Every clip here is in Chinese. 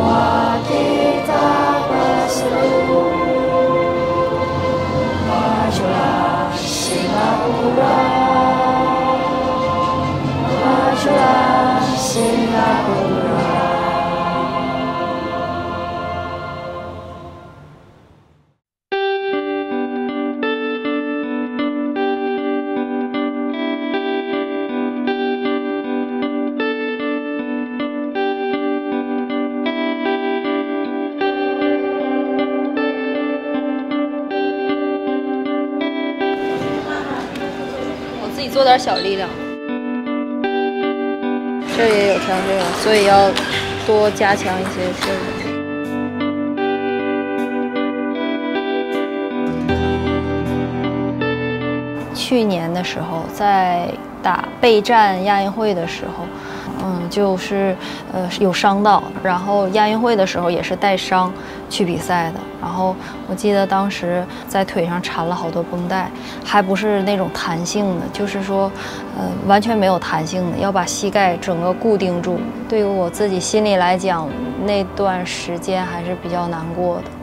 我做点小力量。这也有伤这个，所以要多加强一些训练。去年的时候，在打备战亚运会的时候，嗯，就是呃有伤到，然后亚运会的时候也是带伤去比赛的。然后我记得当时在腿上缠了好多绷带，还不是那种弹性的，就是说，呃，完全没有弹性的，要把膝盖整个固定住。对于我自己心里来讲，那段时间还是比较难过的。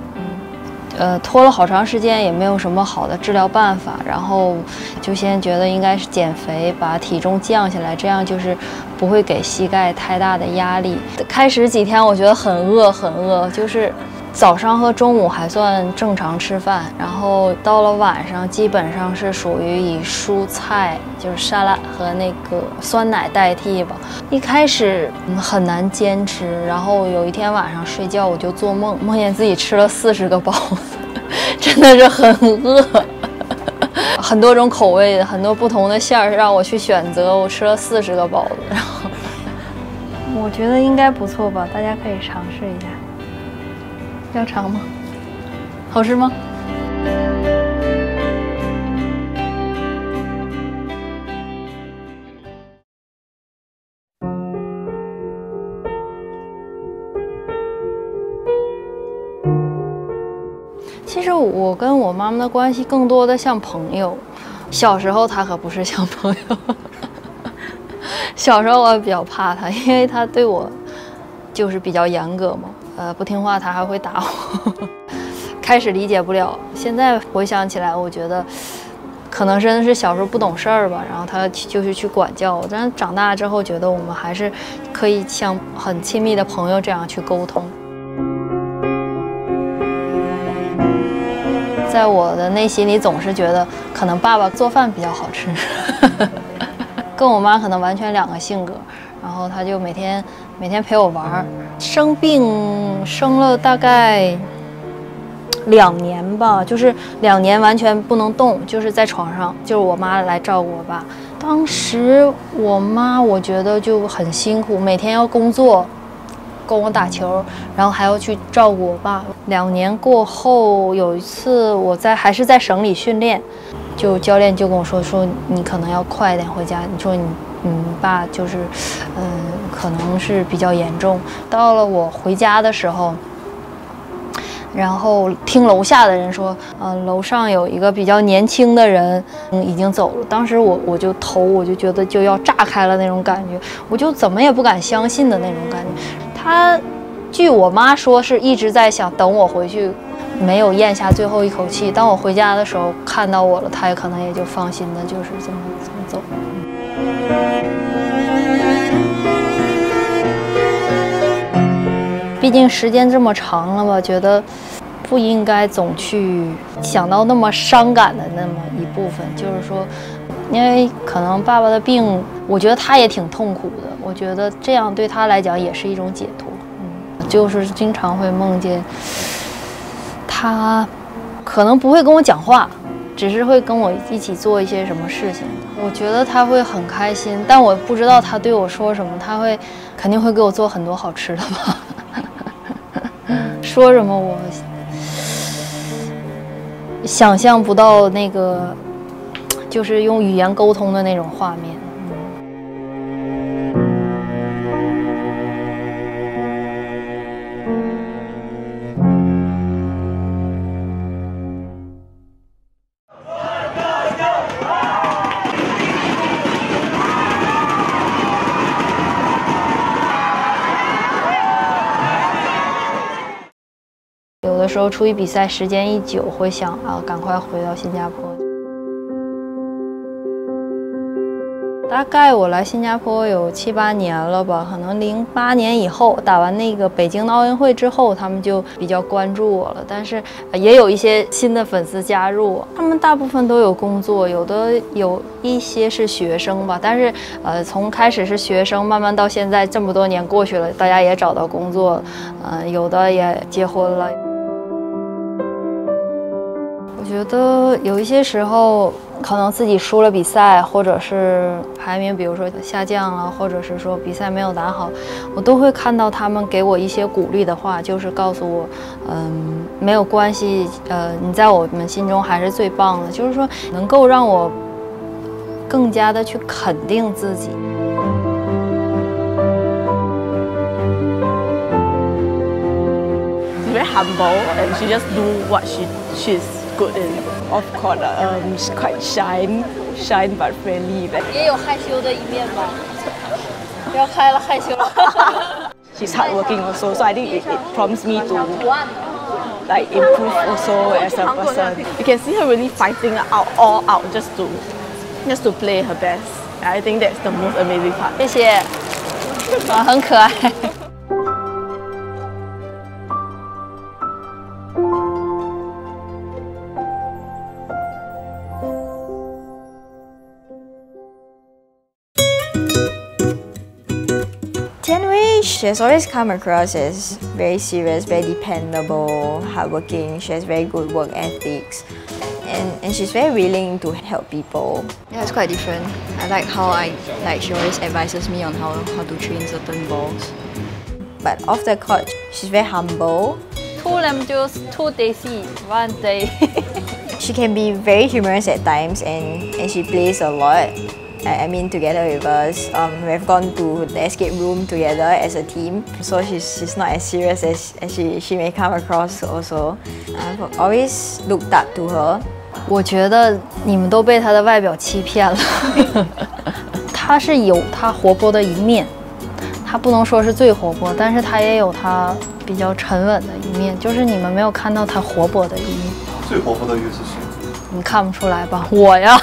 呃，拖了好长时间，也没有什么好的治疗办法，然后就先觉得应该是减肥，把体重降下来，这样就是不会给膝盖太大的压力。开始几天我觉得很饿，很饿，就是早上和中午还算正常吃饭，然后到了晚上基本上是属于以蔬菜，就是沙拉和那个酸奶代替吧。一开始很难坚持，然后有一天晚上睡觉我就做梦，梦见自己吃了四十个包子。真的是很饿，很多种口味，很多不同的馅儿让我去选择。我吃了四十个包子，然后我觉得应该不错吧，大家可以尝试一下。要尝吗？好吃吗？其实我跟我妈妈的关系更多的像朋友，小时候她可不是像朋友。小时候我比较怕她，因为她对我就是比较严格嘛，呃，不听话他还会打我。开始理解不了，现在回想起来，我觉得可能真的是小时候不懂事儿吧，然后他就是去管教我。但是长大之后觉得我们还是可以像很亲密的朋友这样去沟通。在我的内心里，总是觉得可能爸爸做饭比较好吃，跟我妈可能完全两个性格。然后他就每天每天陪我玩儿。生病生了大概两年吧，就是两年完全不能动，就是在床上，就是我妈来照顾我爸。当时我妈我觉得就很辛苦，每天要工作。跟我打球，然后还要去照顾我爸。两年过后，有一次我在还是在省里训练，就教练就跟我说说你可能要快点回家。你说你嗯爸就是，嗯，可能是比较严重。到了我回家的时候，然后听楼下的人说，呃，楼上有一个比较年轻的人，嗯，已经走了。当时我我就头我就觉得就要炸开了那种感觉，我就怎么也不敢相信的那种感觉。他，据我妈说，是一直在想等我回去，没有咽下最后一口气。当我回家的时候，看到我了，他也可能也就放心的，就是这么这么走。毕竟时间这么长了吧，觉得不应该总去想到那么伤感的那么一部分。就是说，因为可能爸爸的病，我觉得他也挺痛苦的。我觉得这样对他来讲也是一种解脱，嗯，就是经常会梦见他，可能不会跟我讲话，只是会跟我一起做一些什么事情。我觉得他会很开心，但我不知道他对我说什么。他会肯定会给我做很多好吃的吧？说什么我想象不到那个，就是用语言沟通的那种画面。时候出去比赛时间一久，会想啊，赶快回到新加坡。大概我来新加坡有七八年了吧，可能零八年以后打完那个北京的奥运会之后，他们就比较关注我了。但是也有一些新的粉丝加入，他们大部分都有工作，有的有一些是学生吧。但是呃，从开始是学生，慢慢到现在这么多年过去了，大家也找到工作，嗯，有的也结婚了。得有一些时候。可能自己输了比赛，或者是排名，比如说下降了，或者是说比赛没有打好，我都会看到他们给我一些鼓励的话，就是告诉我，嗯，没有关系，呃，你在我们心中还是最棒的，就是说能够让我更加的去肯定自己。Very humble, and she just do what she she's. good in. Of course, um, she's quite shy, shy but friendly. 也有害羞的一面吧？不要开了，害羞了。She's hardworking also, so I think it, it prompts me to like improve also as a person. You can see her really fighting out all out just to just to play her best. I think that's the most amazing part. 谢谢，啊，很可爱。 She has always come across as very serious, very dependable, hardworking. She has very good work ethics. And, and she's very willing to help people. Yeah, it's quite different. I like how I like she always advises me on how, how to train certain balls. But off the court, she's very humble. Two lemon juice, two daisy, one day. she can be very humorous at times and, and she plays a lot. I mean together with us. Um, we've gone to the escape room together as a team. So she's, she's not as serious as, as she, she may come across also. I've always looked up to her. 我觉得你们都被她的外表欺骗了。她是有她活泼的一面，她不能说是最活泼，但是她也有她比较沉稳的一面，就是你们没有看到她活泼的一面。最活泼的又是谁？你看不出来吧？我呀。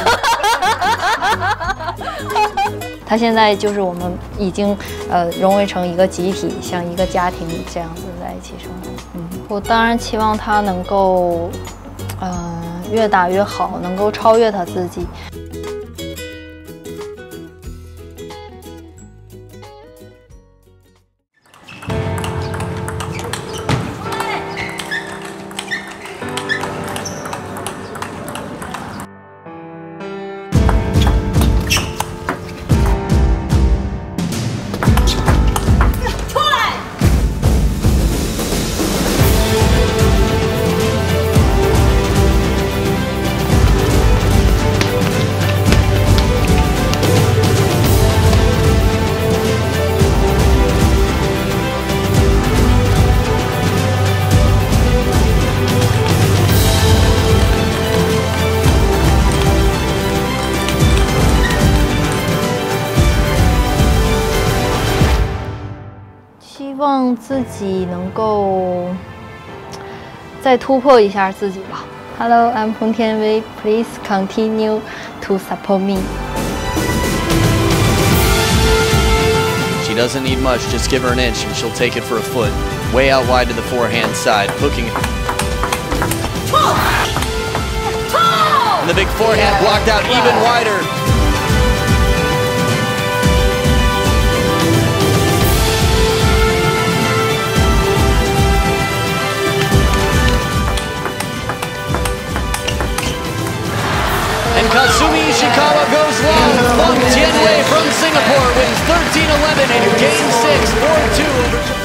他现在就是我们已经呃融为成一个集体，像一个家庭这样子在一起生活。嗯，我当然期望他能够，嗯，越打越好，能够超越他自己。自己能够再突破一下自己吧。Hello, I'm 彭天威. Please continue to support me. She doesn't need much, just give her an inch and she'll take it for a foot. Way out wide to the forehand side, hooking it. And the big forehand blocked out even wider. Kasumi Ishikawa goes long. Feng Tianwei from Singapore wins 13-11 in Game 6, 4-2 over